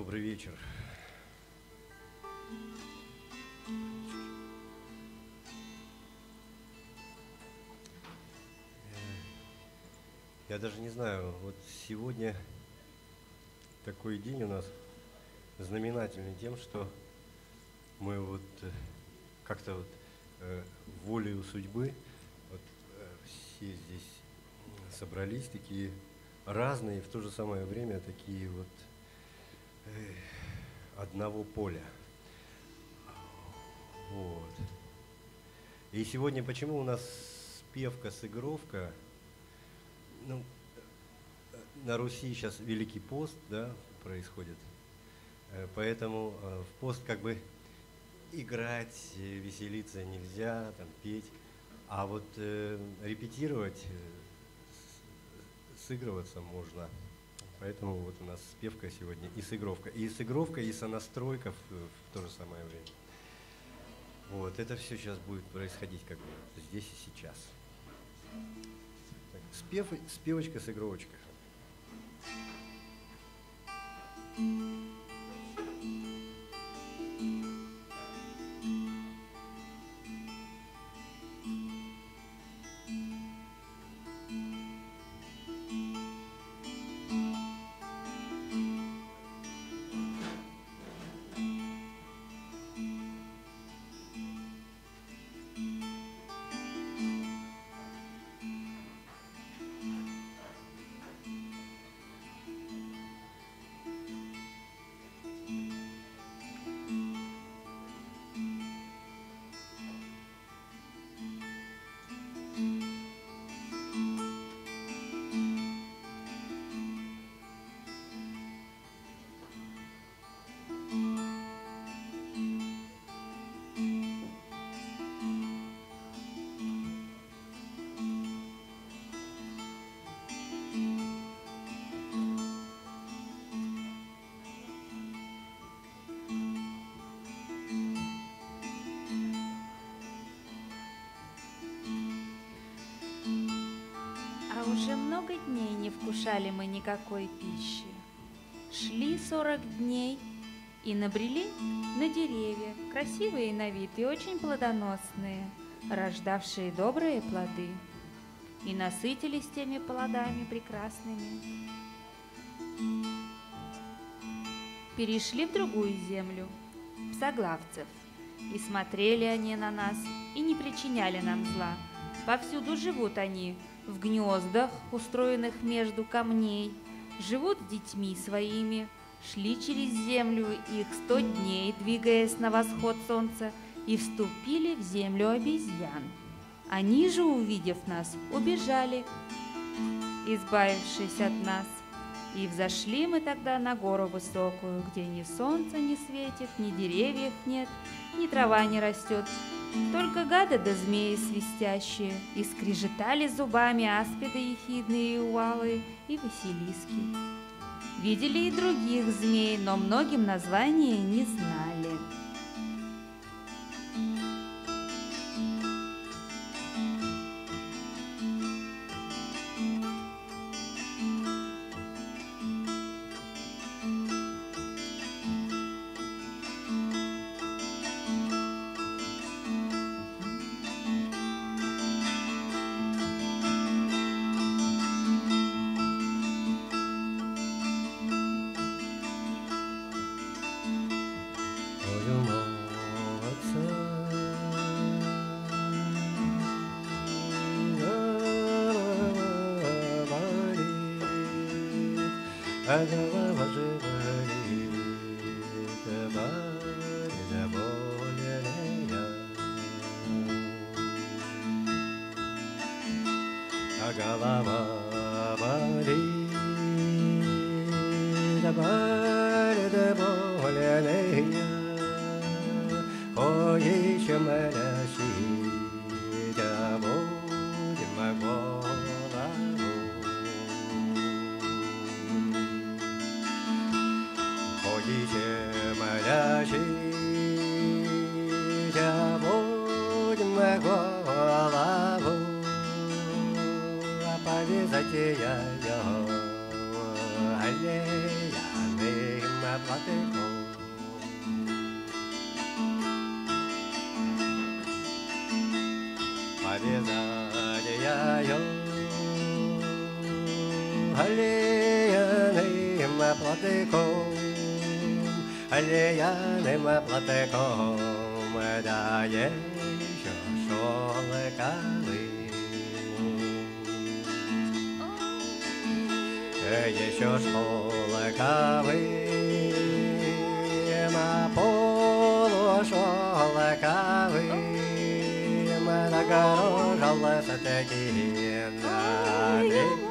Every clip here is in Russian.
Добрый вечер. Я даже не знаю, вот сегодня такой день у нас знаменательный тем, что мы вот э, как-то вот э, волею судьбы вот, э, все здесь собрались такие разные, в то же самое время такие вот одного поля. Вот. И сегодня почему у нас спевка, сыгровка? Ну, на Руси сейчас Великий пост, да, происходит. Э, поэтому э, в пост как бы играть, веселиться нельзя, там, петь. А вот э, репетировать, сыгрываться можно. Поэтому вот у нас спевка сегодня и сыгровка. И сыгровка, и сонастройка в, в то же самое время. Вот, это все сейчас будет происходить как бы здесь и сейчас. Так, спев, спевочка, сыгровочка. thank you много дней не вкушали мы никакой пищи. Шли сорок дней и набрели на деревья, красивые на вид и очень плодоносные, рождавшие добрые плоды. И насытились теми плодами прекрасными. Перешли в другую землю, псоглавцев, и смотрели они на нас, и не причиняли нам зла. Повсюду живут они, в гнездах, устроенных между камней, живут детьми своими, шли через землю их сто дней, двигаясь на восход солнца, и вступили в землю обезьян. Они же, увидев нас, убежали, избавившись от нас. И взошли мы тогда на гору высокую, где ни солнца не светит, ни деревьев нет, ни трава не растет, только гады да змеи свистящие, И скрежетали зубами аспиды ехидные и уалы, и василиски. Видели и других змей, но многим названия не знали. еще школа ковы, ма полу школа ковы, ма на гору жалась такие на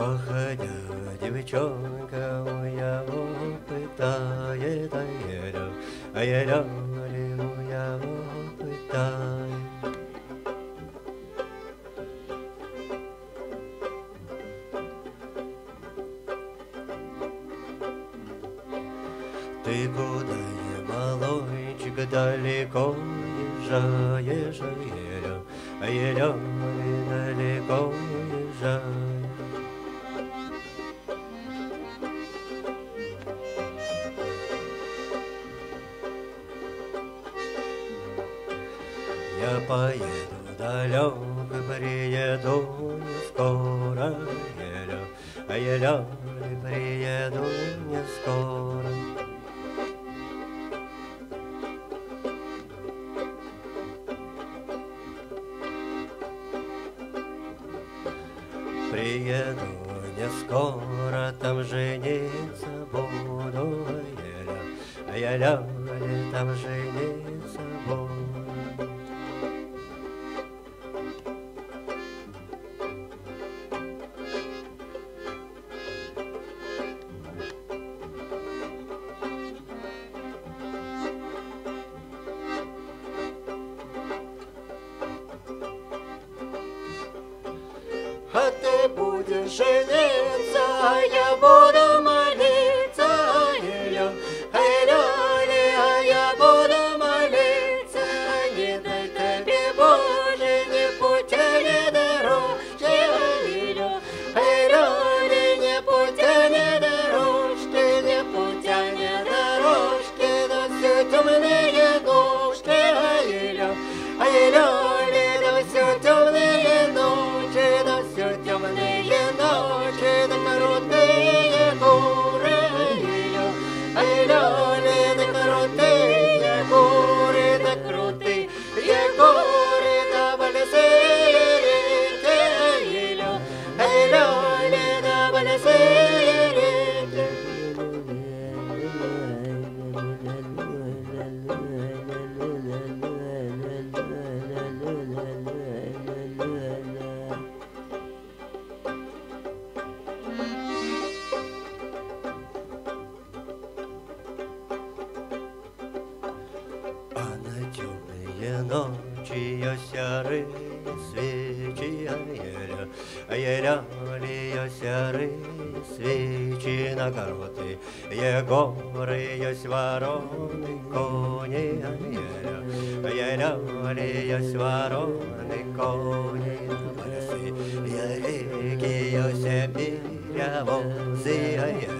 Походя, девчонка моя пытает, а елё, а елё avance.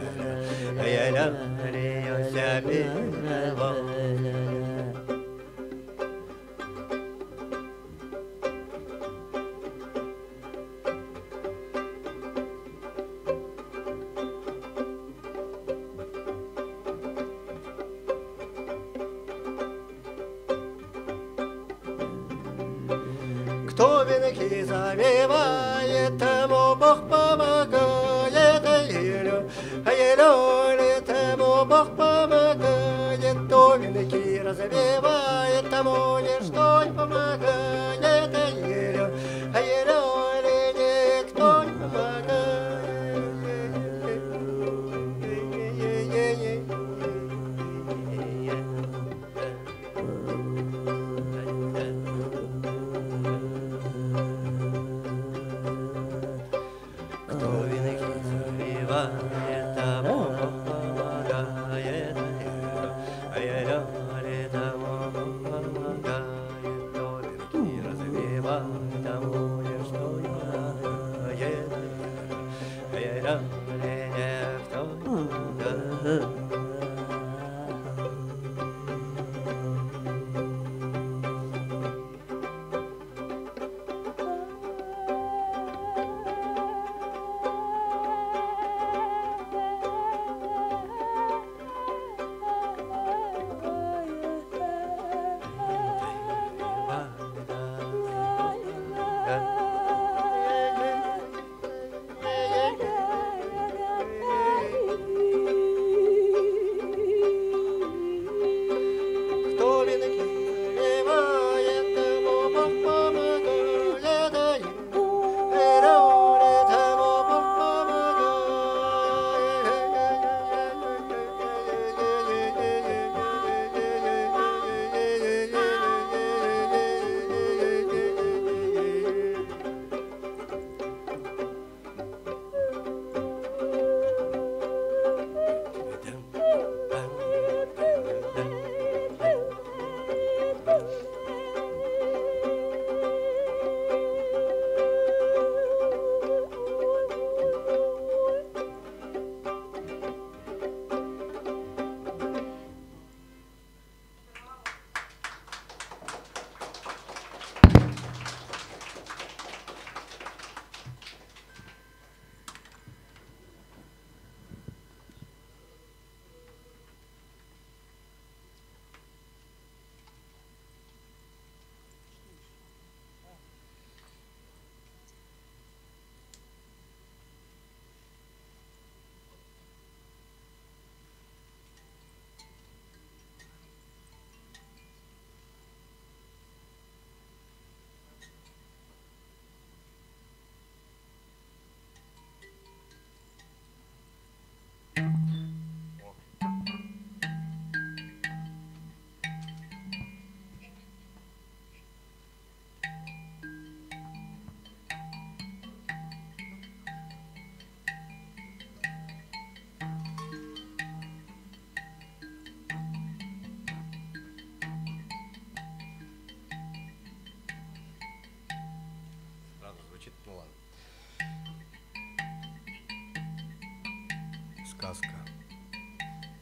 Сказка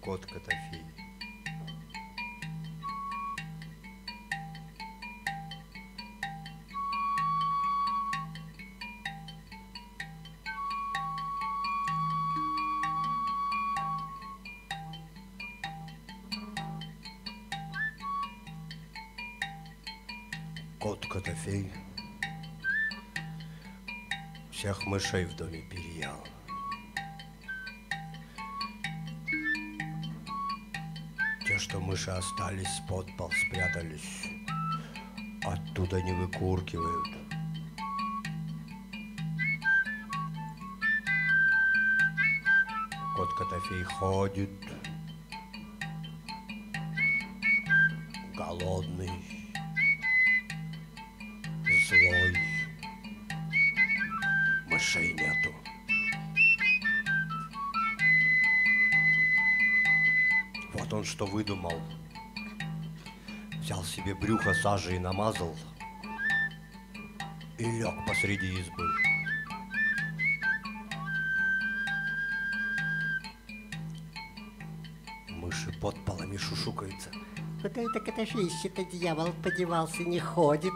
«Кот Котофей». Кот Котофей всех мышей в доме переел. Остались, под пол спрятались, оттуда не выкуркивают. Кот Котофей ходит, голодный, злой, мышей нету. Вот он что выдумал. Брюхо сажи и намазал и лег посреди избы. Мыши под полами шушукаются. Куда это котофейще-то дьявол подевался, не ходит,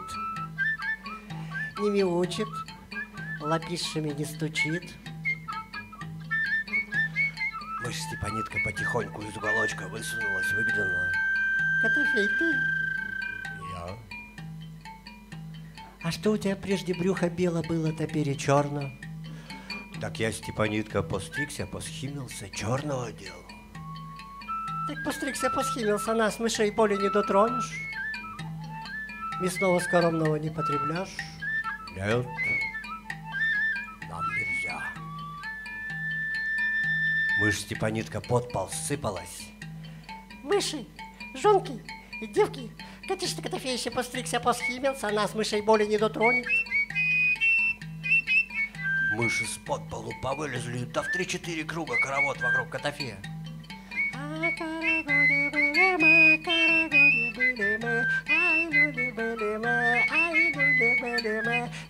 не мяучит, лапищами не стучит. Мышь Степанитка потихоньку из уголочка высунулась, выглянула. Котофей, ты? Что у тебя прежде брюхо бело было, теперь черно? Так я, Степанитка, постригся, посхимился, черного делал. Так постригся, посхимился, нас мышей более не дотронешь. Мясного скоромного не потребляешь. Нет, нам нельзя. Мышь Степанитка под пол сыпалась. Мыши, жонки и девки, конечно, котофейще постригся, посхимился, нас мышей более не дотронет. Мыши с под полу повылезли, да в три-четыре круга хоровод вокруг Котофея.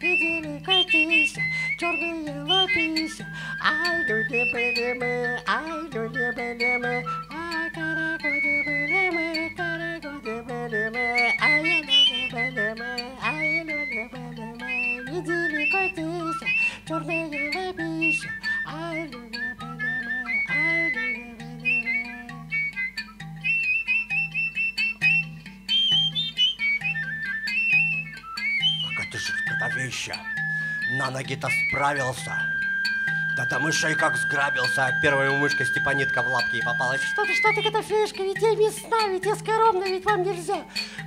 Видели черные лапища, ай, люди были мы, ай, люди были мы, черные лапища, ай, были мы, ай, люди были мы. Так это же Котофейща. На ноги-то справился. Да до мышей как сграбился, а первая мышка Степанитка в лапки и попалась. Что ты, что ты, Котофеюшка, ведь я весна, ведь я скоромна, ведь вам нельзя.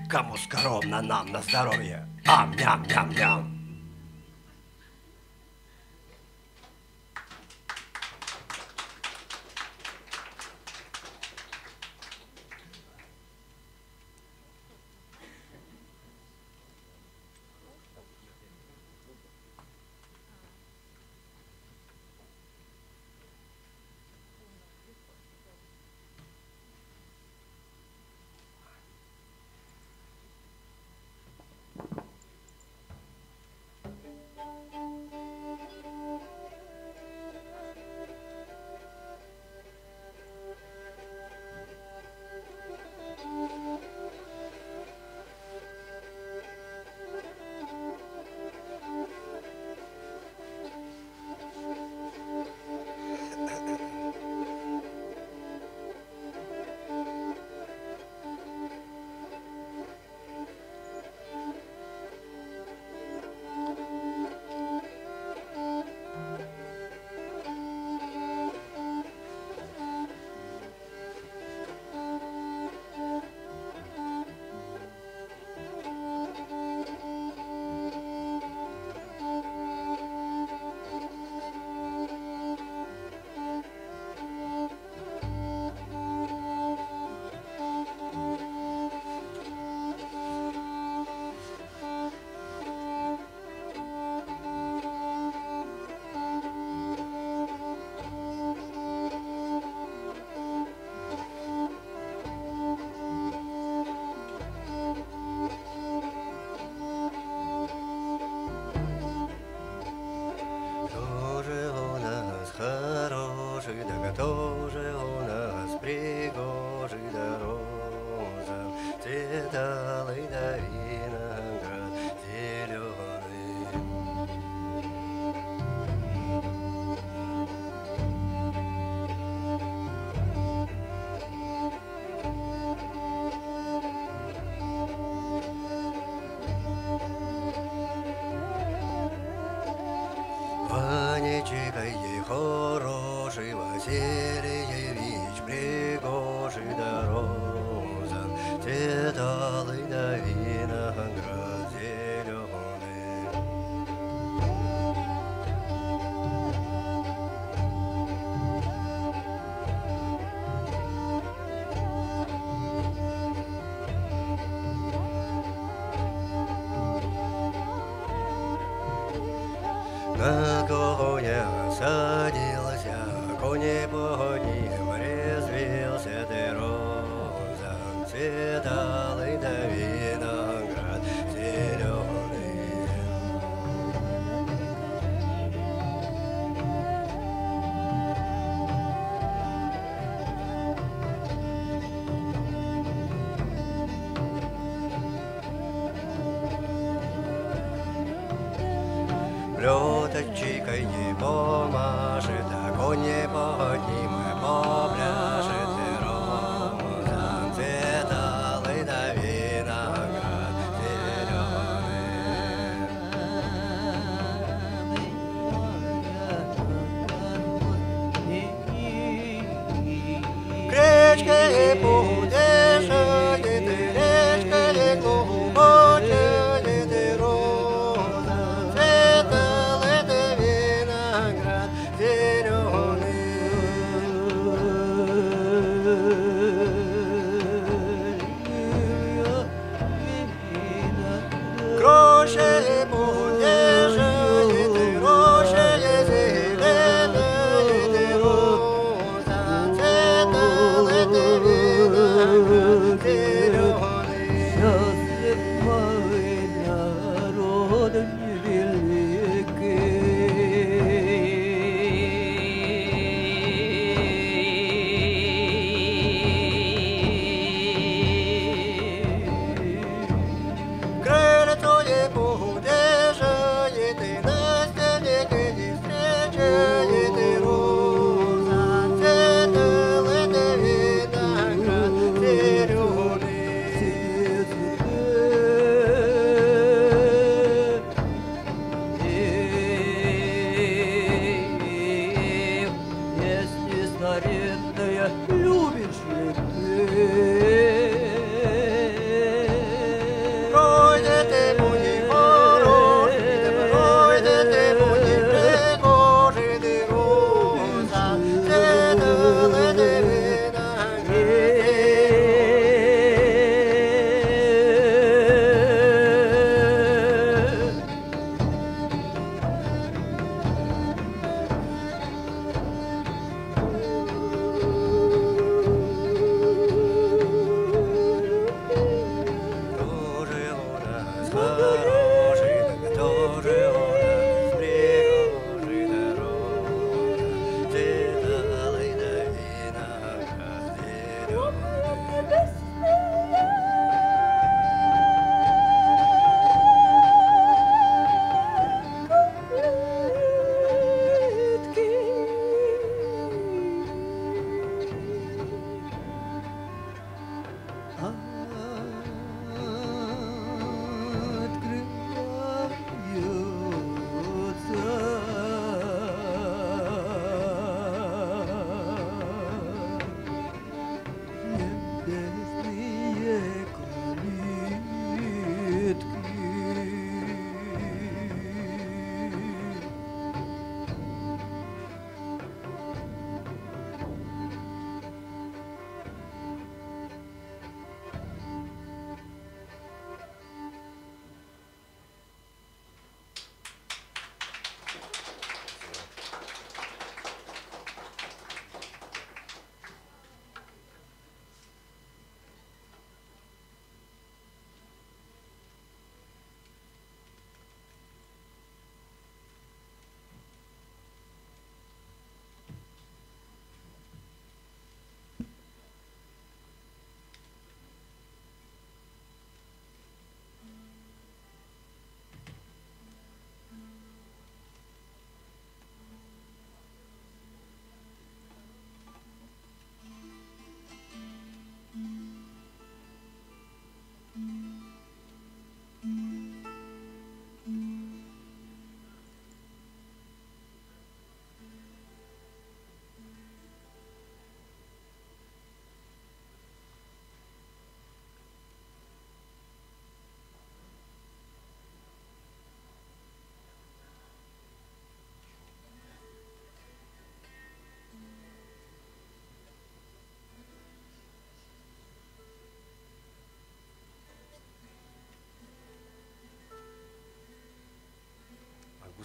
Кому скоромно, нам на здоровье. Ам-ням-ням-ням.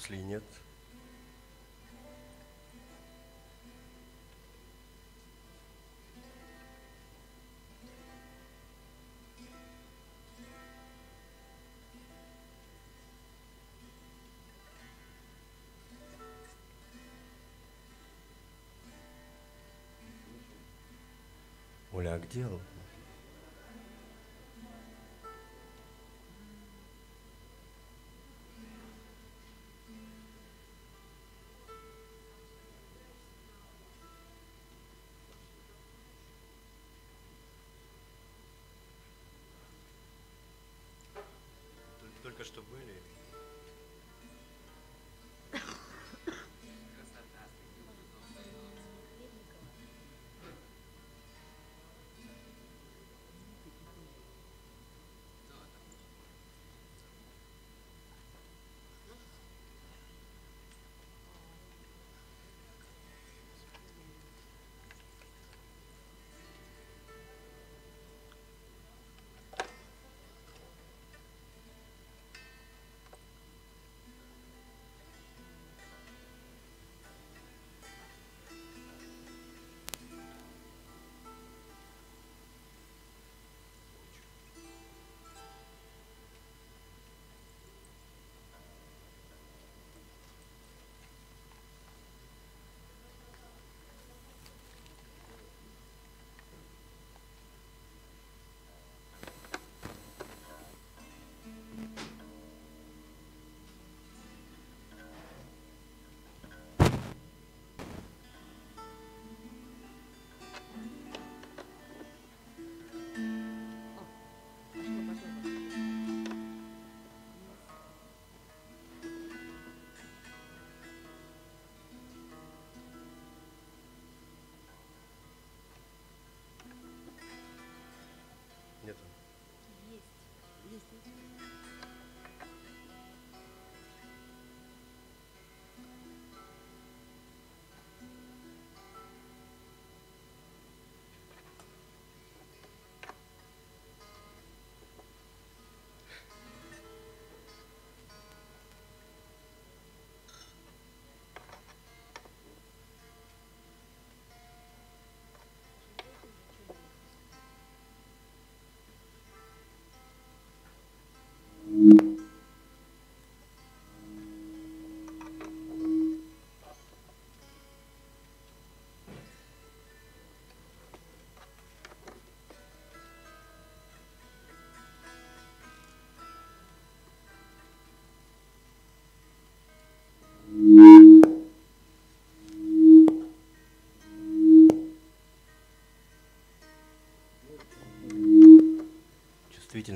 После нет. Оля, а где он? Только- что были.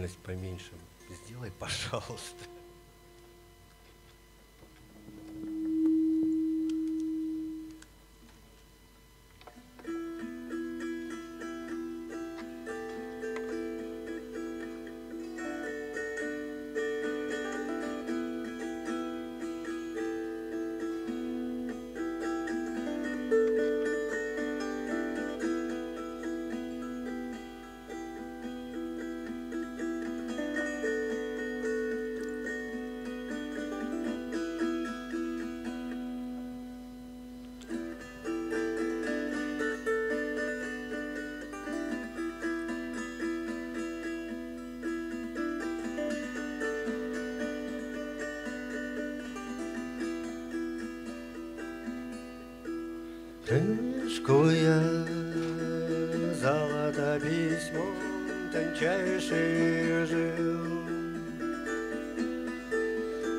Чувствительность поменьше. Сделай, пожалуйста. Золото письмо тончайший жил.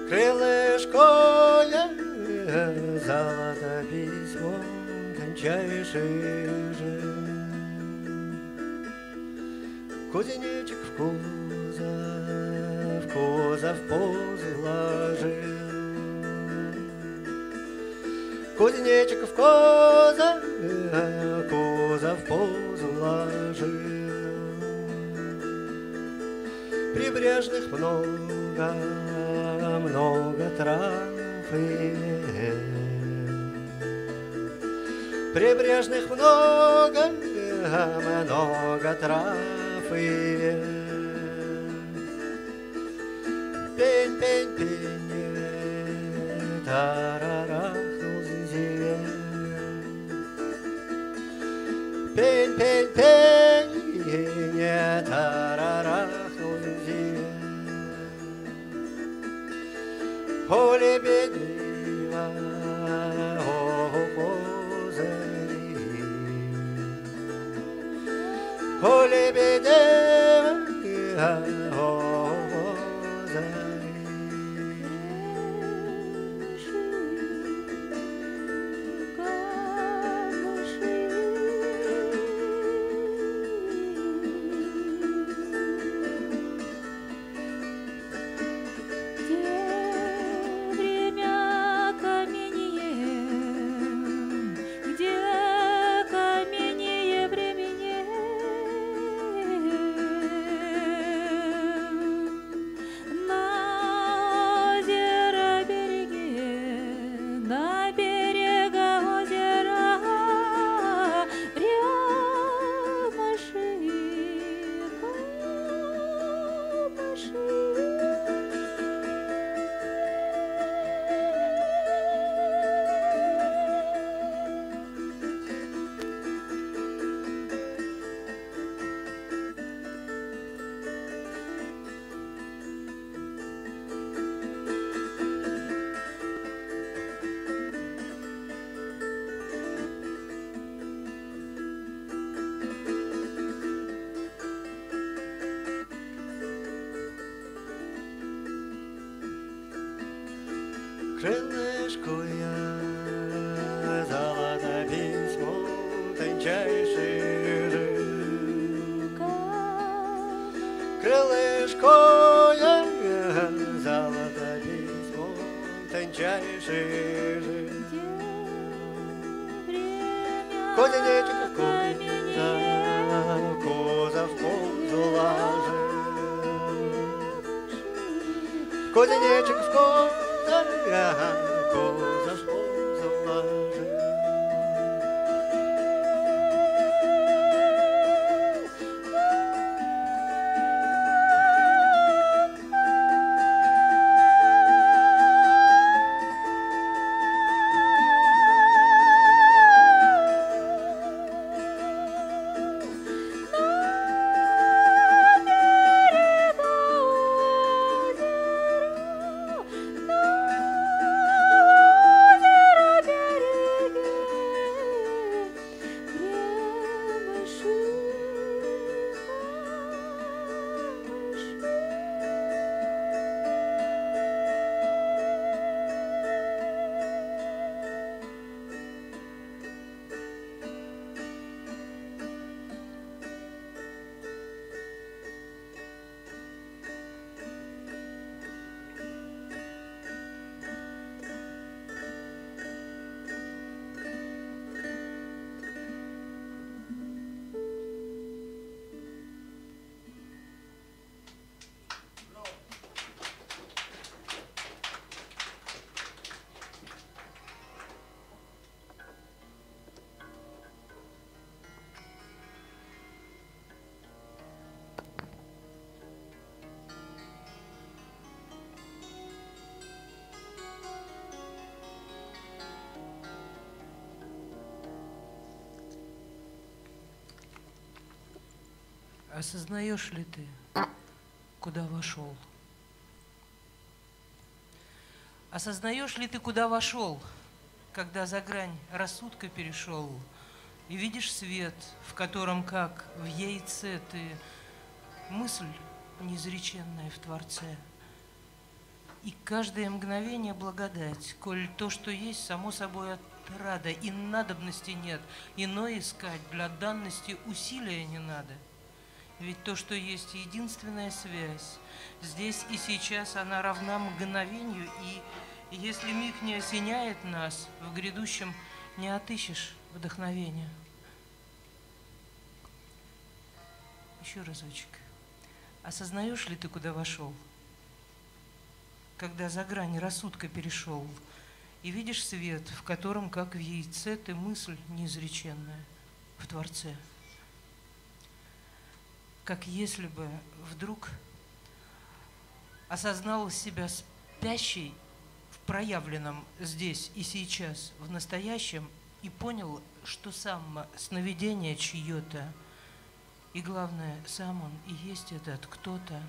Крылышкуя золото письмо тончайший жил. Кузнечик в кузов, в кузов позложил. Кузнечик в кузов, кузов позложил. Прибрежных много, много трав и Прибрежных много, много трав и Пень, пень, пень, тарарах кузов Осознаешь ли ты, куда вошел? Осознаешь ли ты, куда вошел, когда за грань рассудка перешел, и видишь свет, в котором, как в яйце, ты мысль неизреченная в Творце, и каждое мгновение благодать, коль то, что есть, само собой от рада, и надобности нет, иное искать для данности усилия не надо. Ведь то, что есть единственная связь, здесь и сейчас она равна мгновению, и если миг не осеняет нас, в грядущем не отыщешь вдохновения. Еще разочек. Осознаешь ли ты, куда вошел? Когда за грань рассудка перешел, и видишь свет, в котором, как в яйце, ты мысль неизреченная в Творце как если бы вдруг осознал себя спящей в проявленном здесь и сейчас, в настоящем, и понял, что сам сновидение чье-то, и главное, сам он и есть этот кто-то.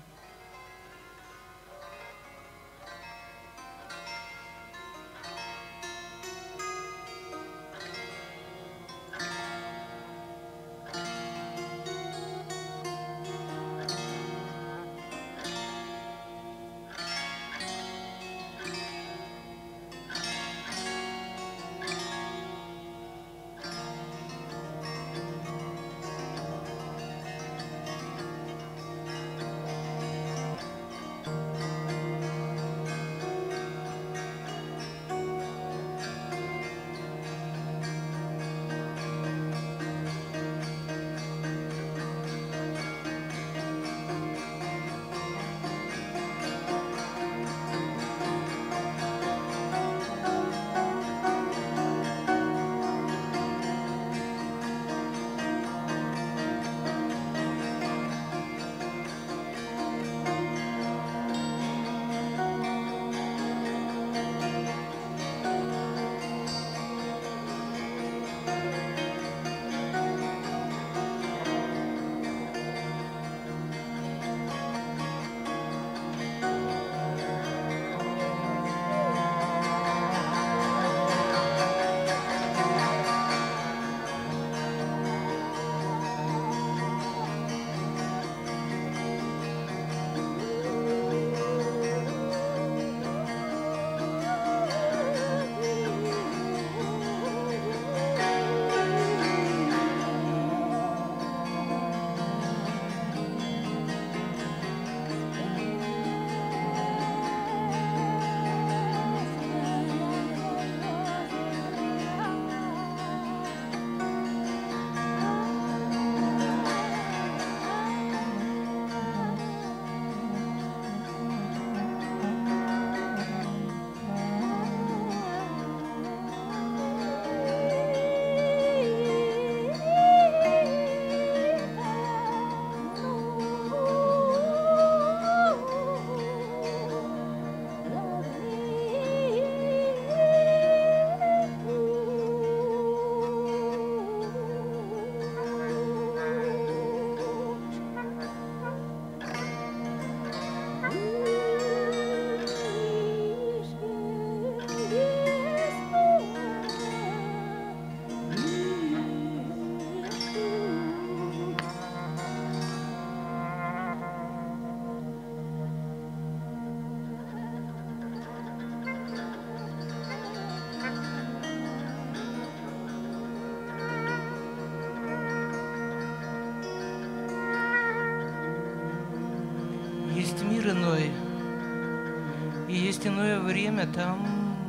Время, там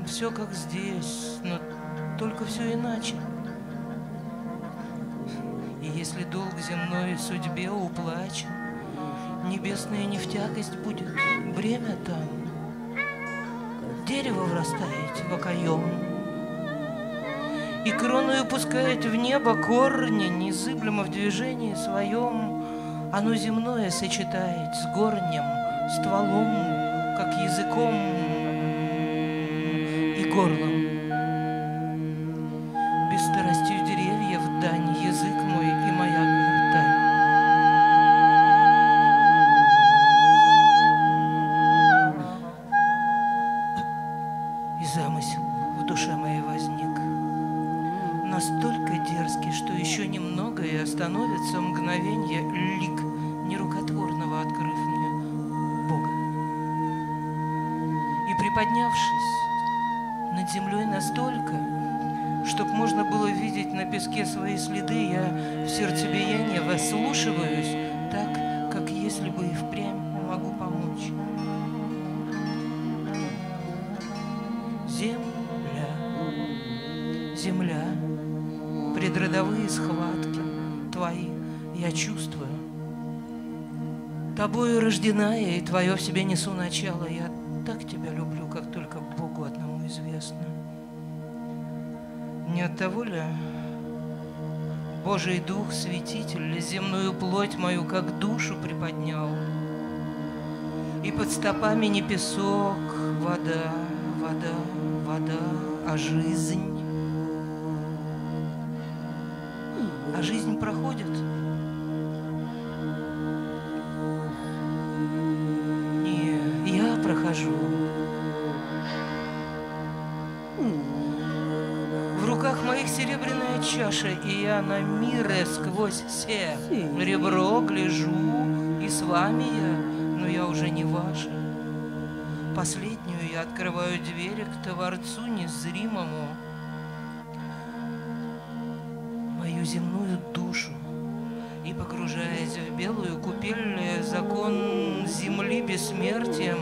все как здесь, но только все иначе. И если долг земной судьбе уплачен, Небесная нефтякость будет бремя там. Дерево врастает в окоем, И кроною пускает в небо корни, Незыблемо в движении своем Оно земное сочетает с горнем, стволом, Как языком и твое в себе несу начало. Я так тебя люблю, как только Богу одному известно. Не от того ли Божий Дух, Святитель, земную плоть мою, как душу приподнял? И под стопами не песок, вода, вода, вода, а жизнь? Чаша, и я на мире сквозь все ребро гляжу, и с вами я, но я уже не ваша. Последнюю я открываю двери к Творцу незримому, мою земную душу, и, погружаясь в белую купель, закон земли бессмертием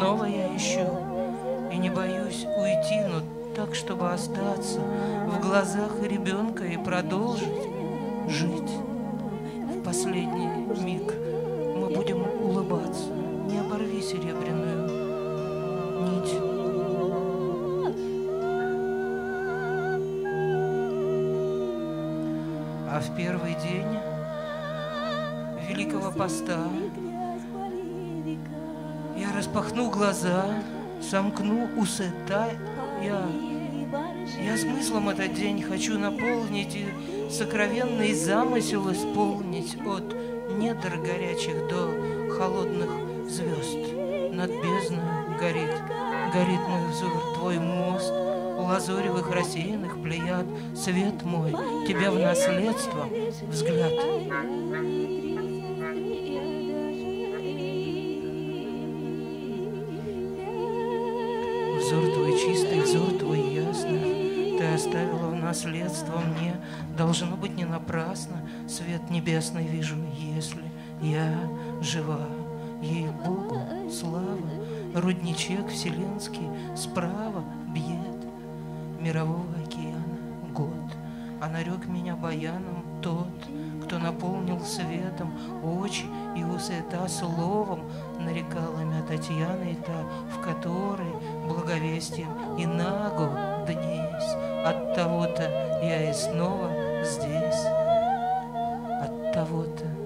земного я ищу и не боюсь уйти, но так, чтобы остаться в глазах ребенка и продолжить жить. В последний миг мы будем улыбаться. Не оборви серебряную нить. А в первый день Великого Поста распахну глаза, сомкну усы, та я, я смыслом этот день хочу наполнить и сокровенный замысел исполнить от недр горячих до холодных звезд. Над бездной горит, горит мой взор, твой мост, лазоревых рассеянных плеяд, свет мой, тебя в наследство, взгляд. Наследство мне, Должно быть не напрасно, Свет небесный вижу, если я жива. Ей Богу слава, рудничек вселенский Справа бьет мирового океана год. А нарек меня баяном тот, кто наполнил светом очи и усы та словом нарекала меня Татьяна и та, в которой благовестием и нагу днесь. От того-то я и снова здесь, от того-то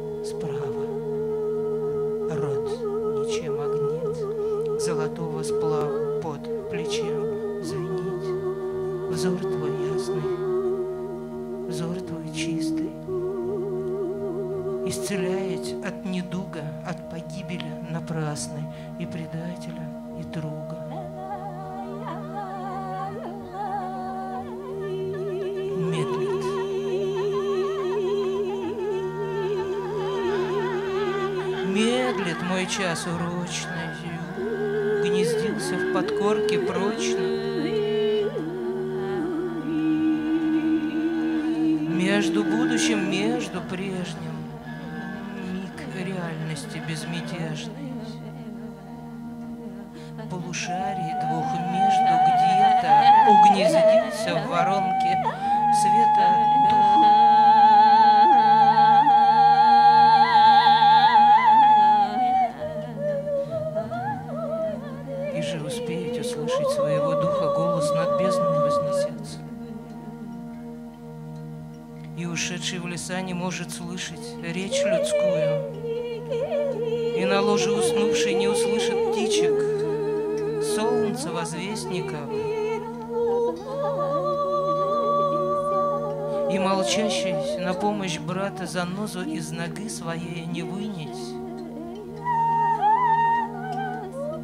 И молчащий на помощь брата занозу из ноги своей не вынять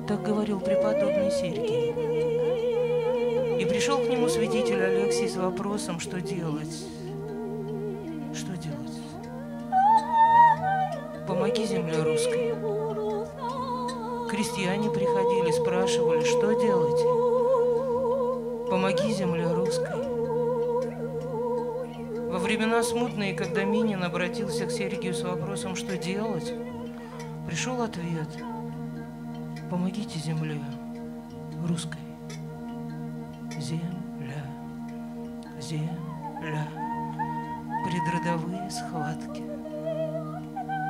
Так говорил преподобный Сергий. И пришел к нему святитель Алексий с вопросом, что делать. Что делать? Помоги земле русской. Крестьяне приходили, спрашивали, что делать. Помоги земле русской. Времена смутные, когда Минин обратился к Сергию с вопросом, что делать, пришел ответ. Помогите земле русской. Земля, земля, предродовые схватки.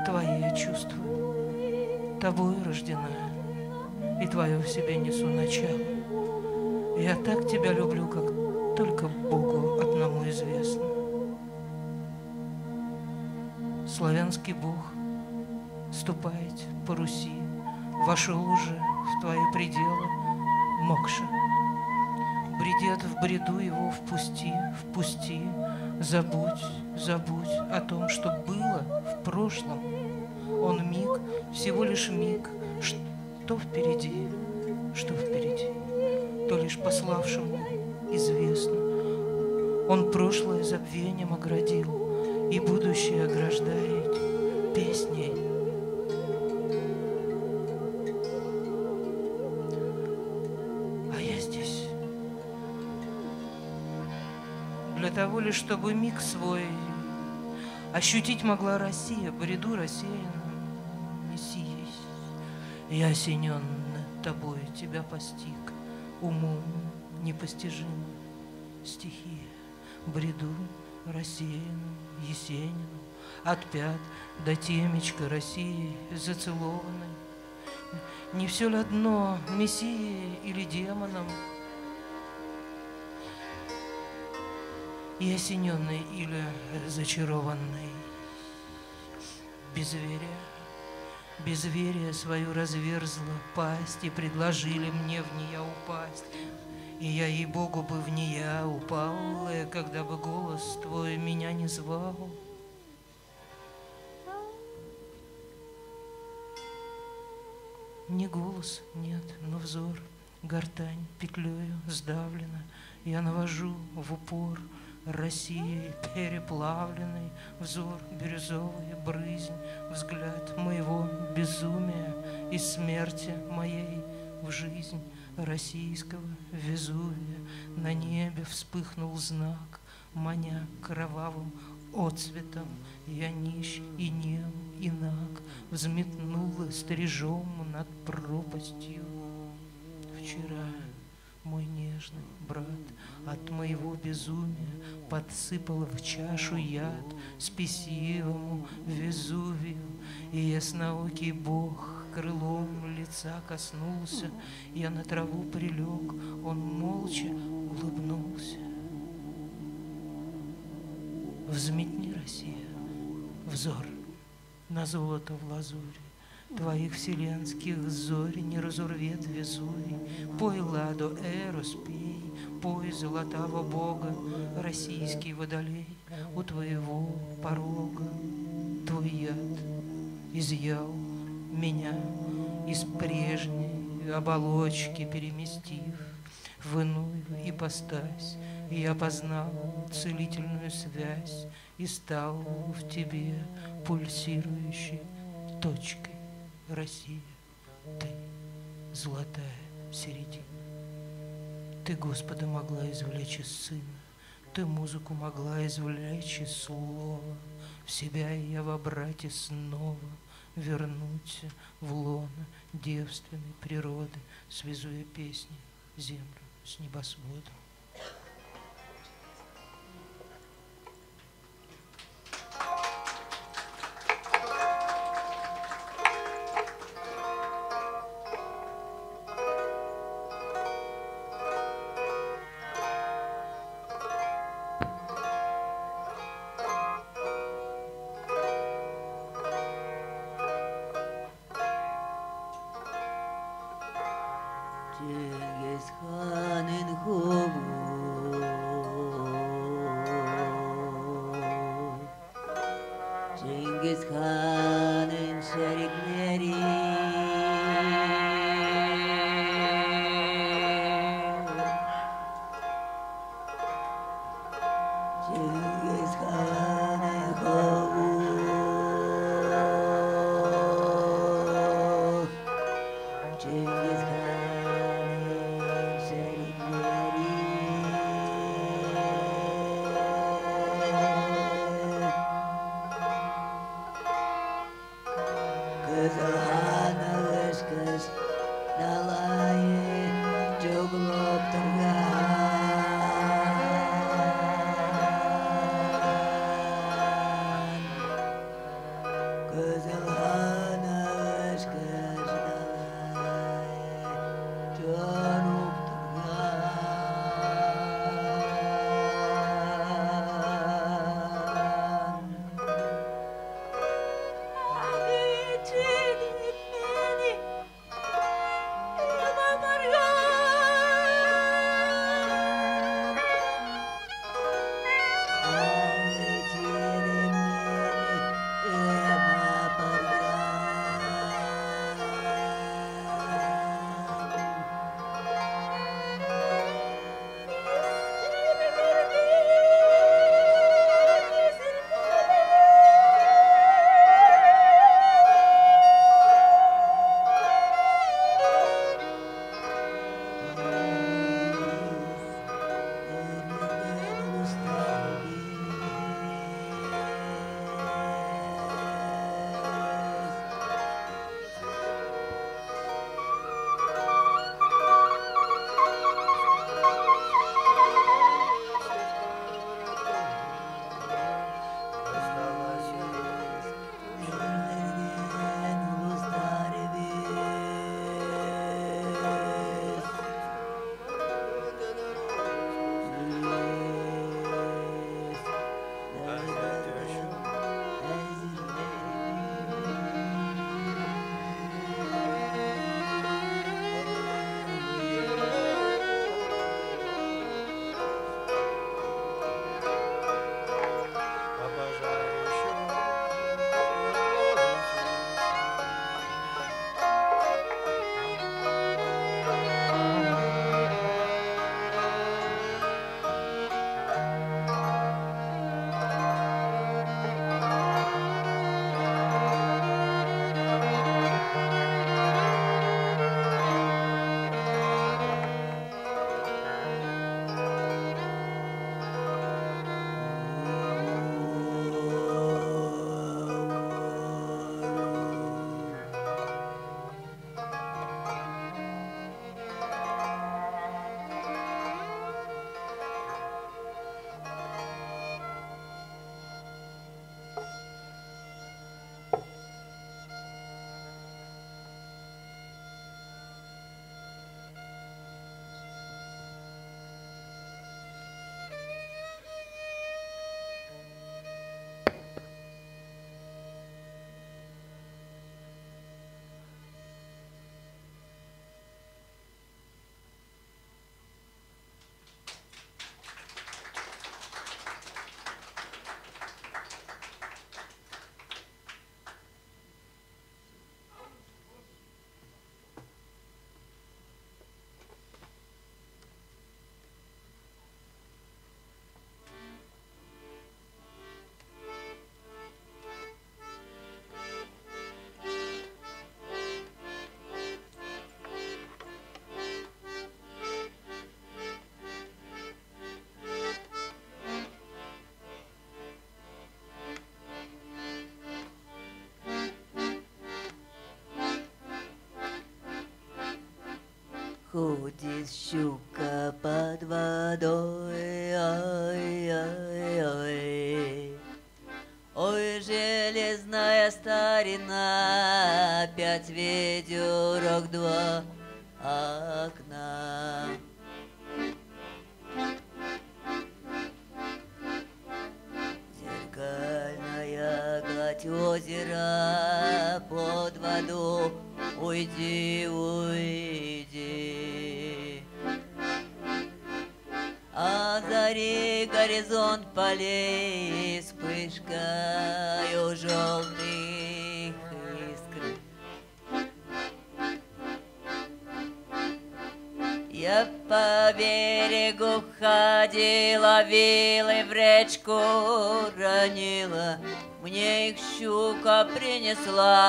Твои я чувствую, тобой рождена, и твое в себе несу начало. Я так тебя люблю, как только Богу одному известно. Славянский Бог ступает по Руси, вошел уже в твои пределы Мокша. Бредет в бреду его впусти, впусти, забудь, забудь о том, что было в прошлом. Он миг, всего лишь миг, что впереди, что впереди, то лишь пославшему известно. Он прошлое забвением оградил и будущее ограждает песней. А я здесь для того лишь, чтобы миг свой ощутить могла Россия, бреду рассеянным Мессией. Я осенен тобой, тебя постиг, умом непостижим стихия, бреду рассеянным Есенину, от пят до темечка России зацелованной. Не все ли одно, мессией или демоном, и осененный или зачарованный. Безверие, безверие свою разверзла пасть, и предложили мне в нее упасть. И я, ей-богу, бы в нее упал, когда бы голос твой меня не звал. Ни голос нет, но взор, гортань петлею сдавлена. Я навожу в упор Россией переплавленный взор бирюзовый брызнь, взгляд моего безумия и смерти моей в жизнь российского Везувия. На небе вспыхнул знак, маня кровавым отцветом. Я нищ и нем, и наг, взметнула стрижом над пропастью. Вчера мой нежный брат от моего безумия подсыпал в чашу яд спесивому Везувию, и ясноокий Бог крылом лица коснулся, я на траву прилег, он молча улыбнулся. Взметни, Россия, взор на золото в лазуре, Твоих вселенских зорь не разурвет Везувий. Пой ладу, Эрос, пей, пой золотого бога, Российский водолей у твоего порога. Твой яд изъял меня из прежней оболочки переместив в иную ипостась, и я познал целительную связь и стал в тебе пульсирующей точкой. Россия, ты золотая середина. Ты Господа могла извлечь из сына, ты музыку могла извлечь из слова, в себя я вобрать и снова вернуть в лоно девственной природы, связуя песни землю с небосводом. Ходит щука под водой, ой, ой, ой. Ой, железная старина, пять ведерок, два окна. Зеркальная гладь озера под воду, уйди, уйди. Зари горизонт полей вспышкою желтых искр. Я по берегу ходила, вилы в речку ронила, мне их щука принесла.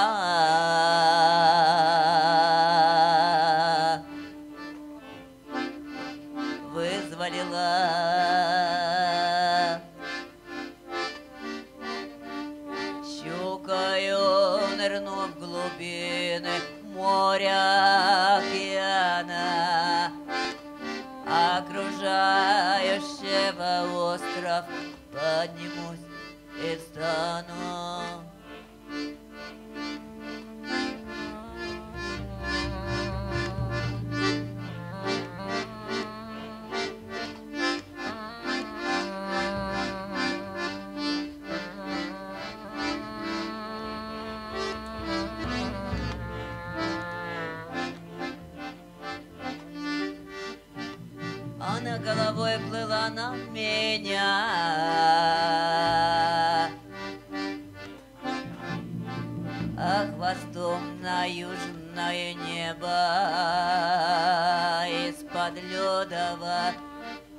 моря океана, окружающего остров, поднимусь и стану Ледова,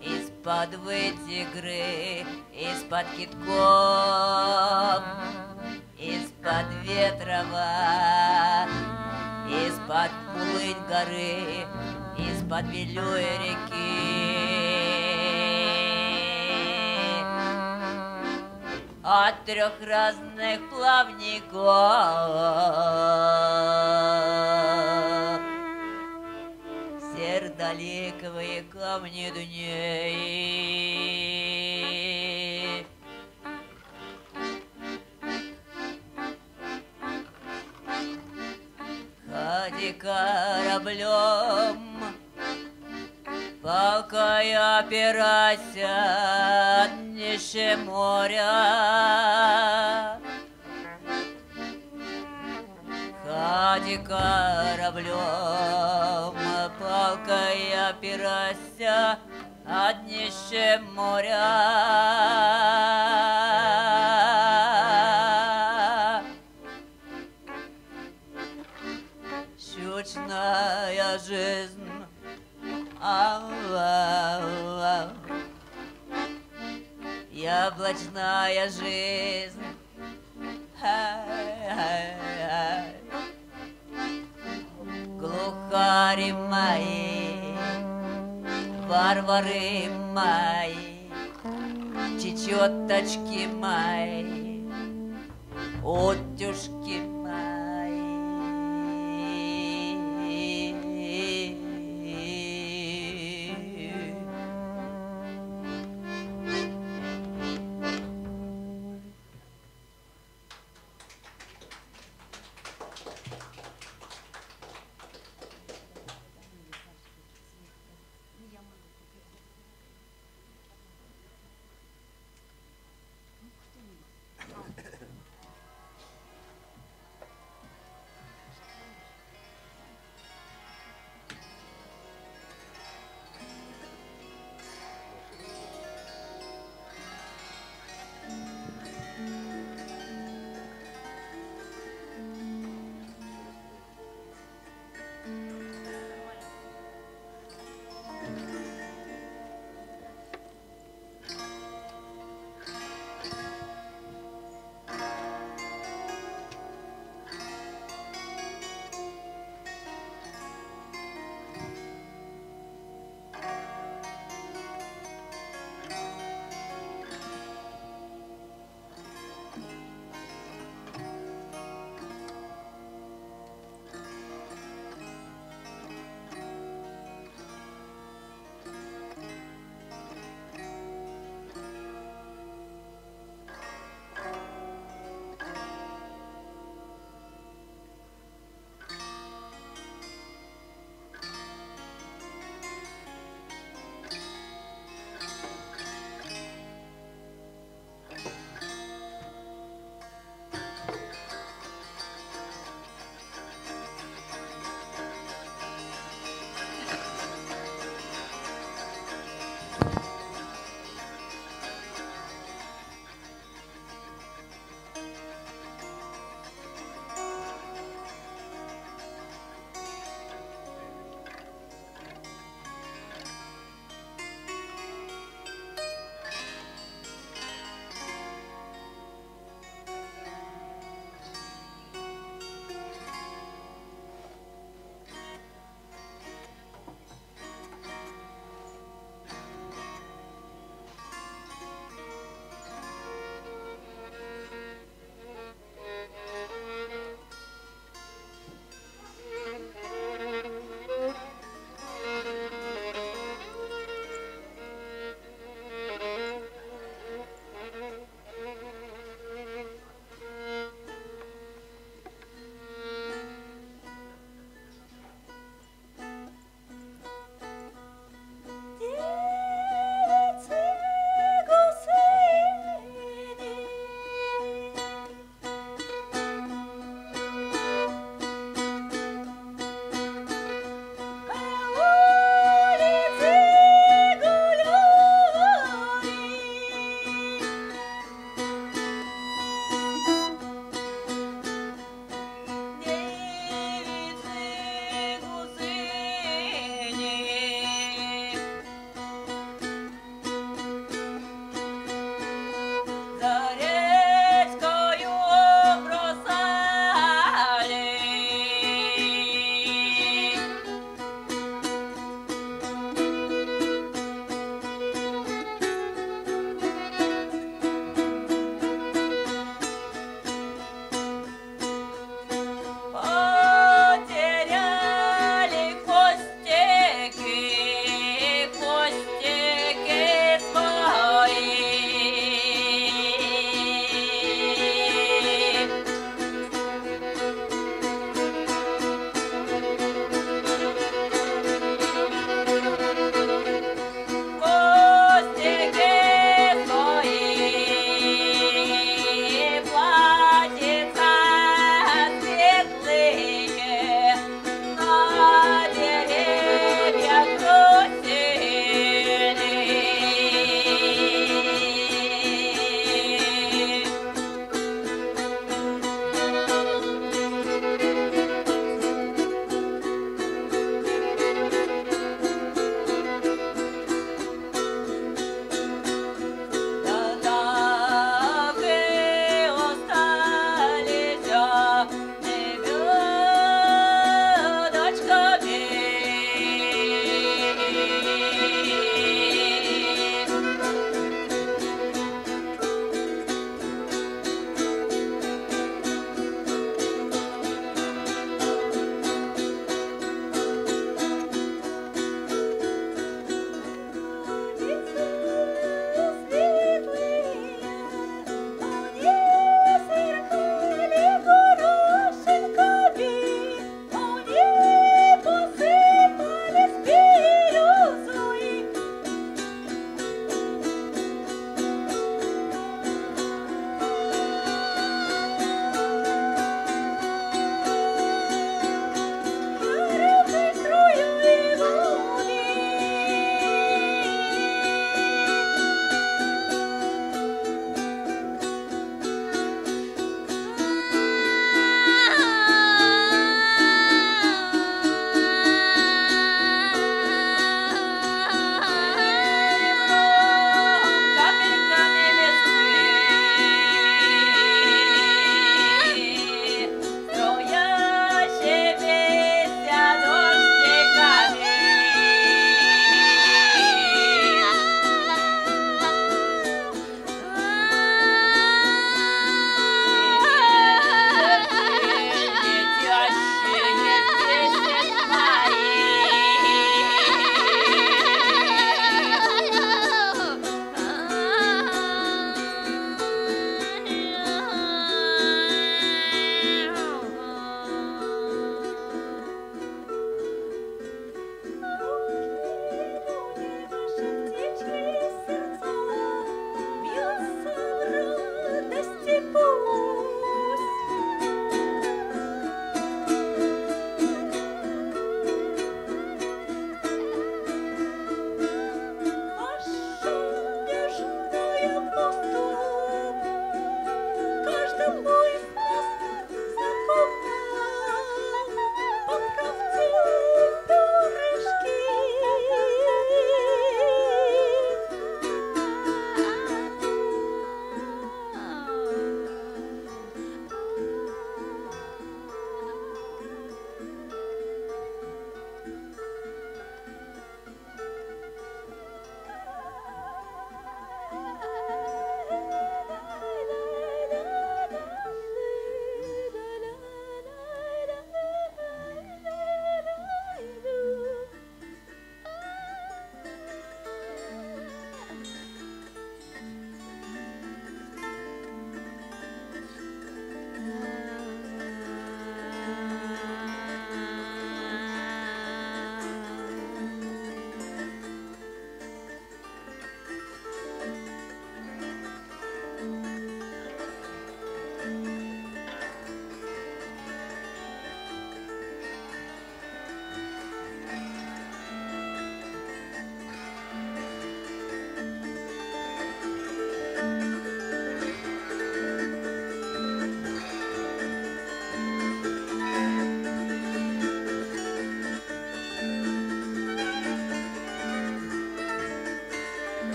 из-под вытигры, Из-под китков, из-под ветрова, Из-под плыть горы, из-под белой реки. От трех разных плавников Сердоликовые камни дней Ходи кораблем Пока я опирайся днище моря. Ходи кораблем, я опирайся днище моря. Щучная жизнь Ау-ау-ау. Яблочная жизнь.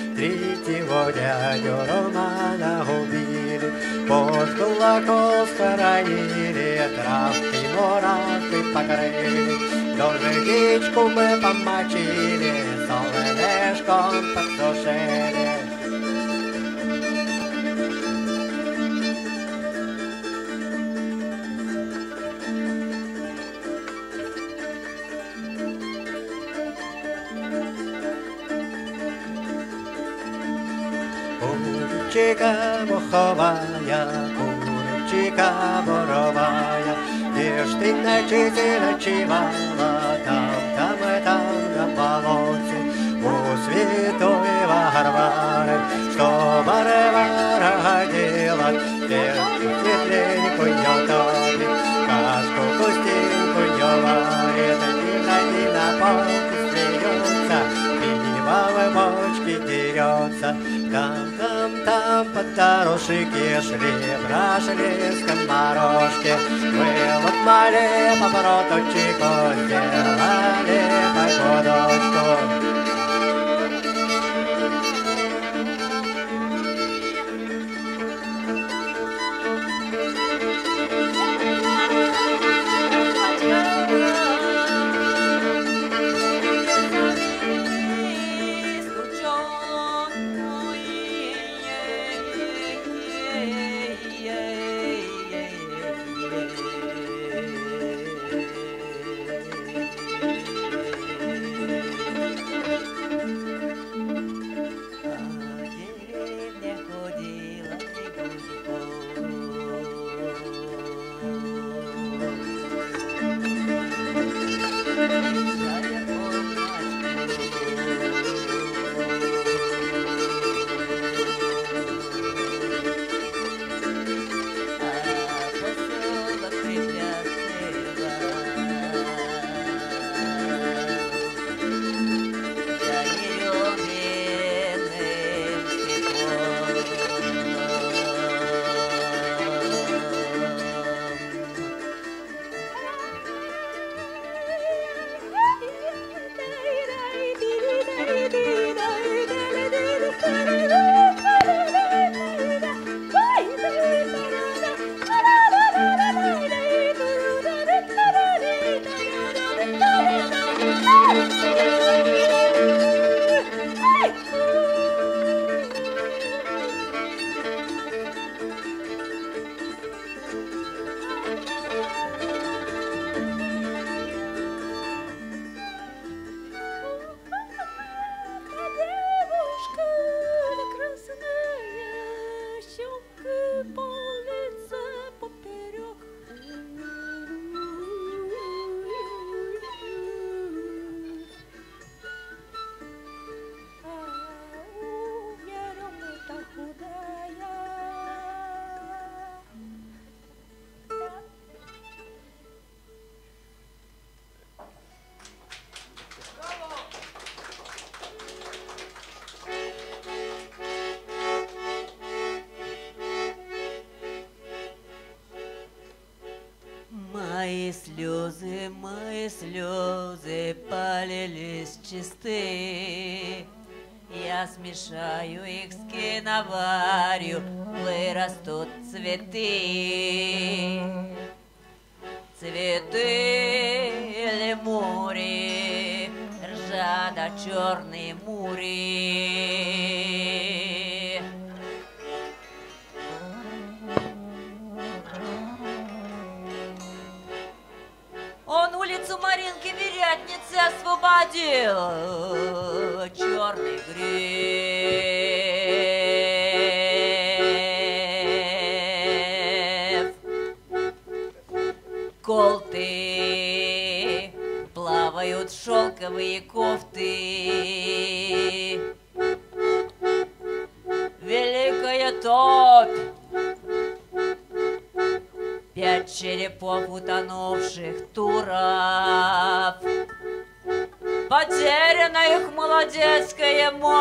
Третьего дядю Романа убили, Под кулаков схоронили, Травкой, муравкой покрыли, Дождичку мы помочили, Солнышком подсушили. Курочка муховая, курочка боровая, Где ж ты ночи ночевала, там, там и там на болоте, У святой Варвары, что Варвара родила, Девку светленьку ее топит, Кашку пустинку ее варит, Вина, вина, полку смеется, Пиво в бочке дерется, там, там, там по дорожке шли, прошли скоморожки, выломали повороточку, сделали погодочку. Yeah. Мои Потеряна их молодецкая мощь.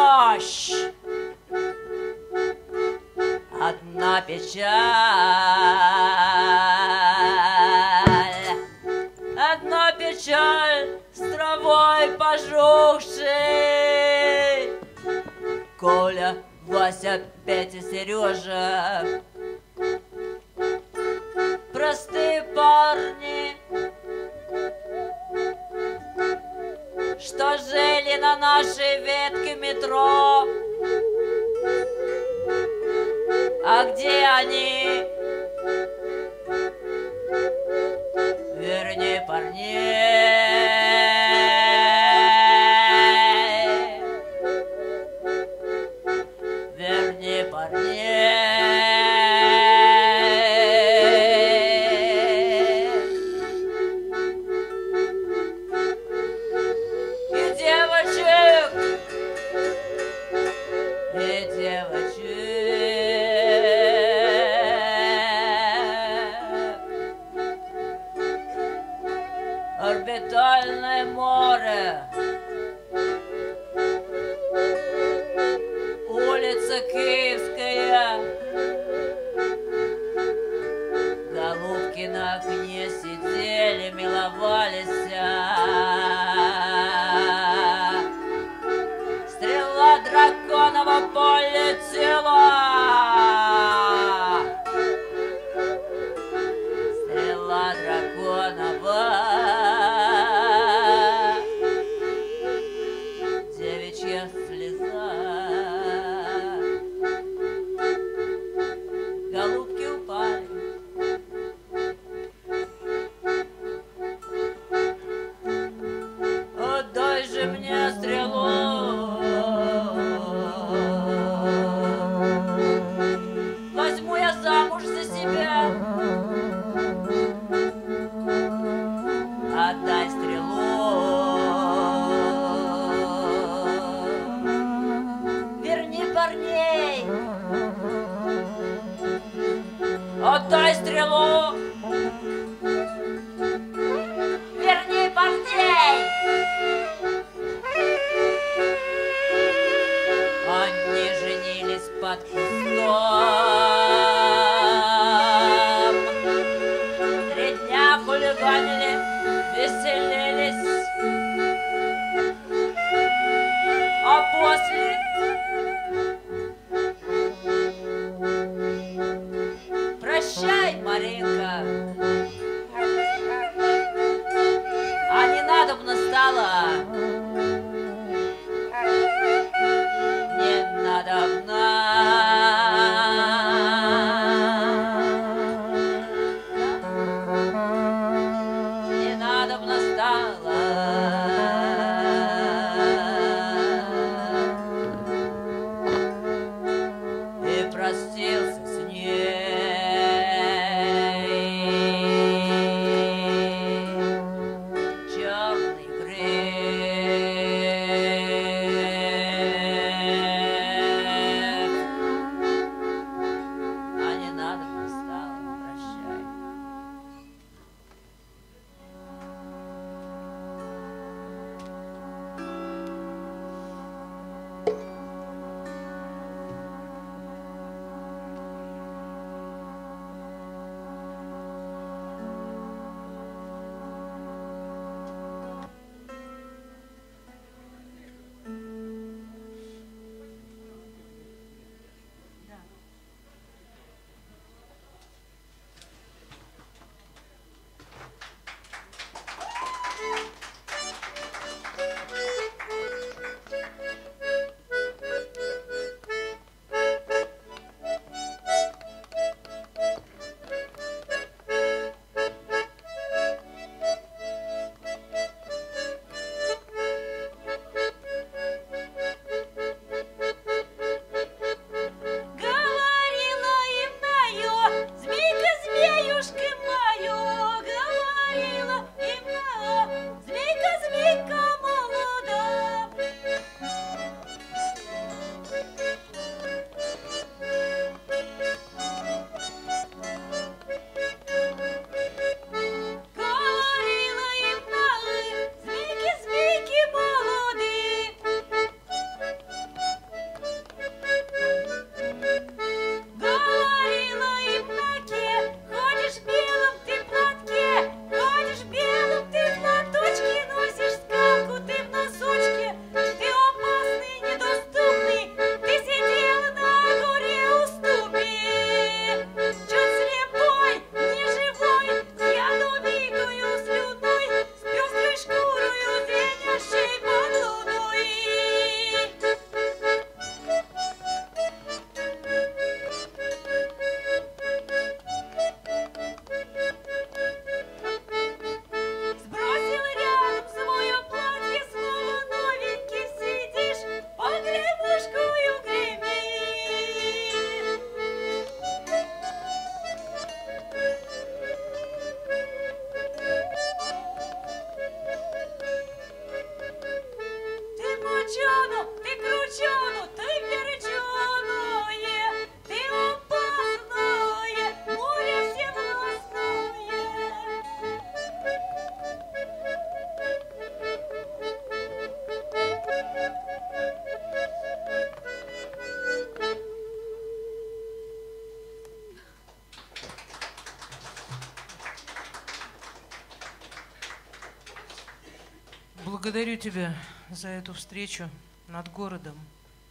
Благодарю тебя за эту встречу над городом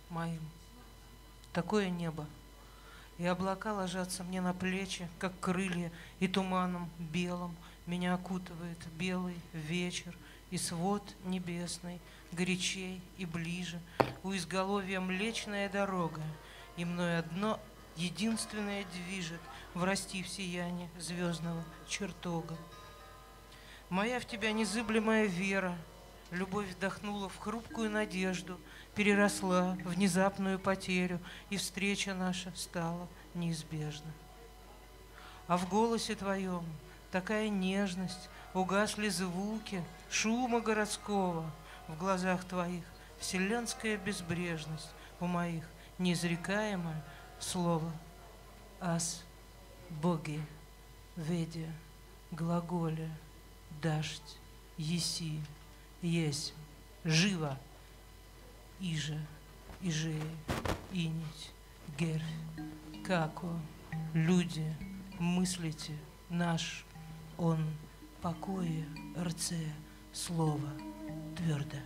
моим. Такое небо. И облака ложатся мне на плечи, как крылья, и туманом белым меня окутывает белый вечер, и свод небесный, горячей и ближе, у изголовья млечная дорога, и мной одно единственное движет, врасти в сияние звездного чертога. Моя в тебя незыблемая вера, любовь вдохнула в хрупкую надежду, переросла внезапную потерю, и встреча наша стала неизбежна. А в голосе твоем такая нежность, угасли звуки шума городского, в глазах твоих вселенская безбрежность, у моих неизрекаемое слово «ас», «боги», «ведя», «глаголе», «дождь», «еси», «есть», «живо», «иже», «иже», «инить», «герь», «како», «люди», «мыслите», «наш», «он», «покое», «рце», «слово», «твердо».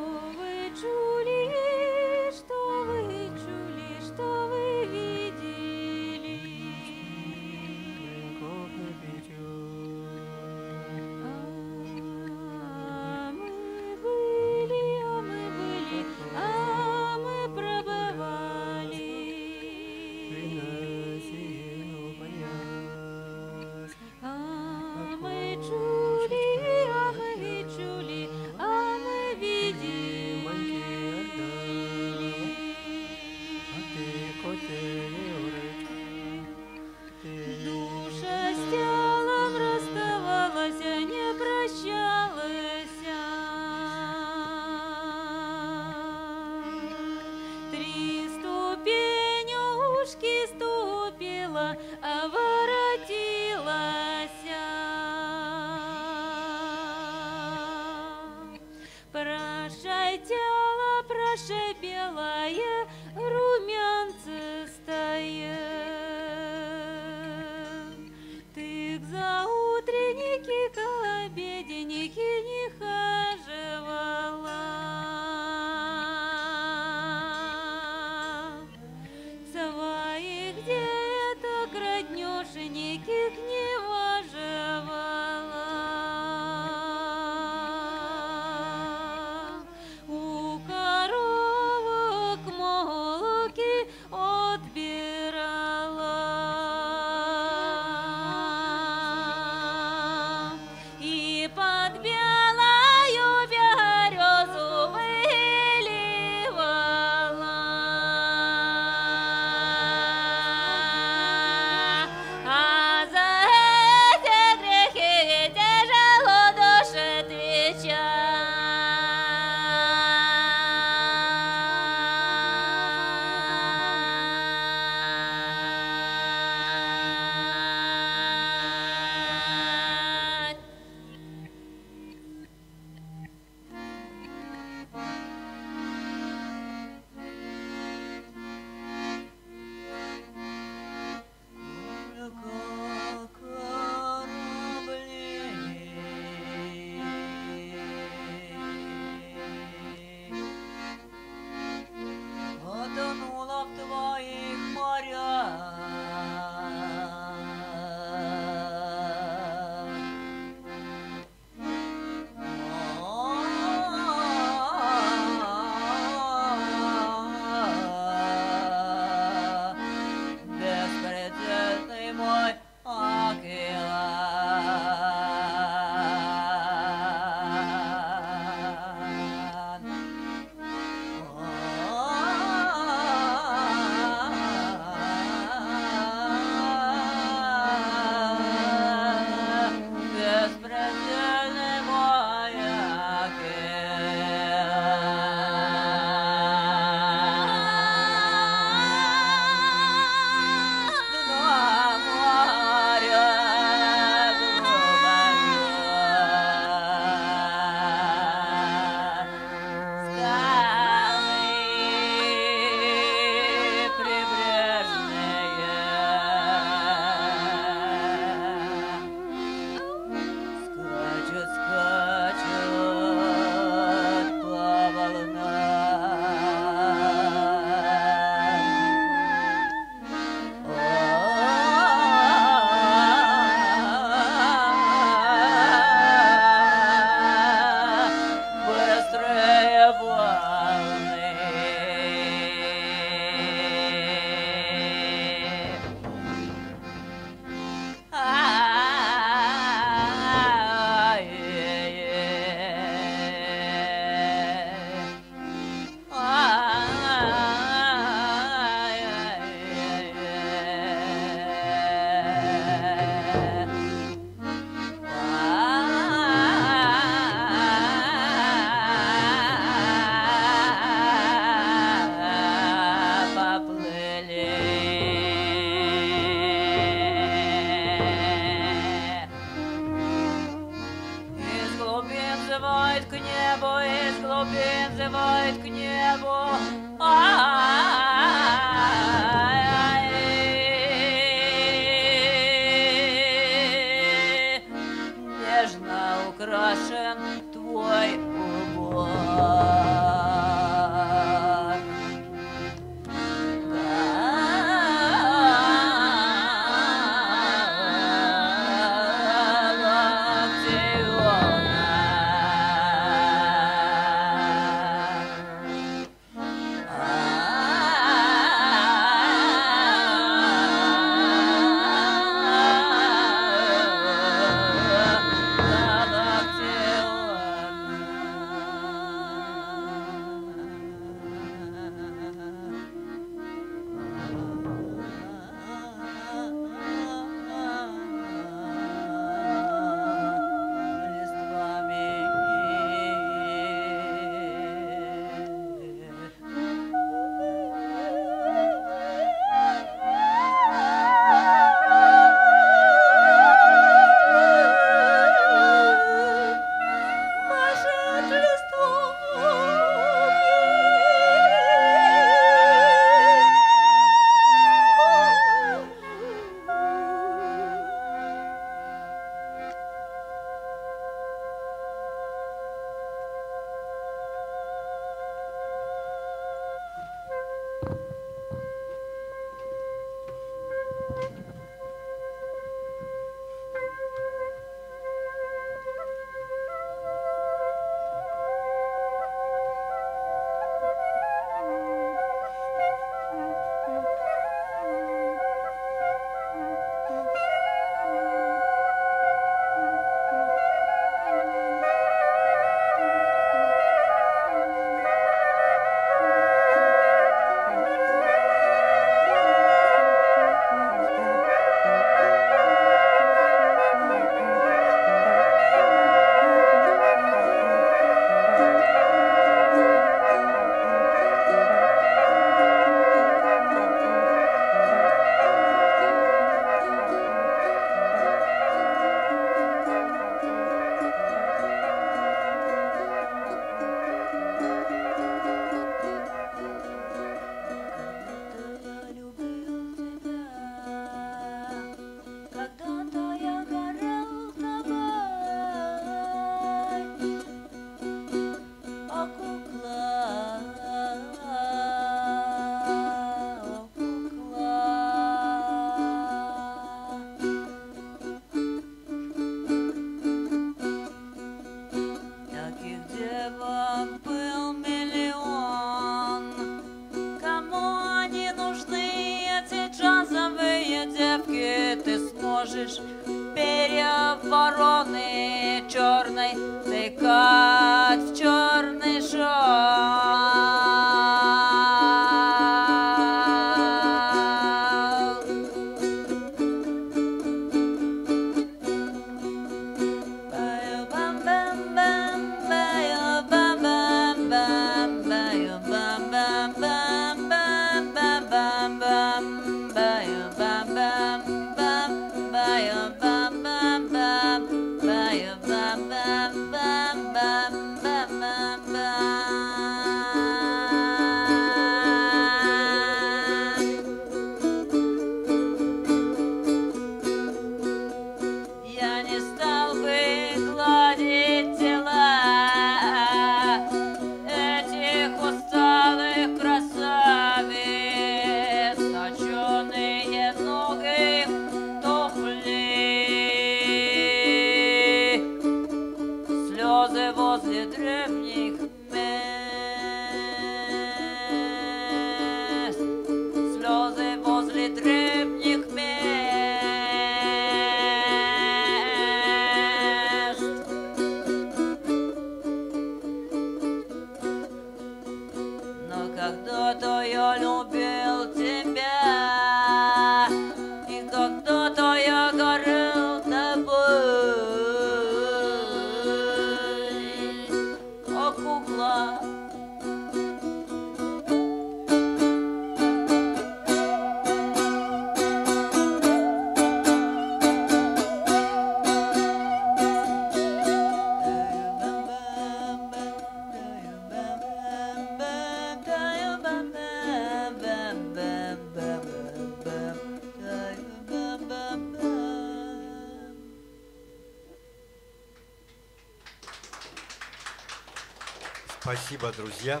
Друзья.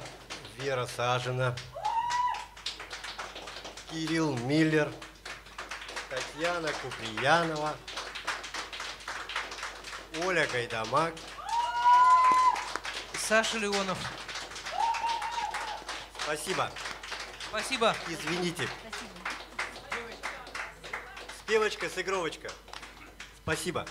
Вера Сажина, Кирилл Миллер, Татьяна Куприянова, Оля Гайдамак. Саша Леонов. Спасибо. Спасибо. Извините. Спевочка, сыгровочка. Спасибо.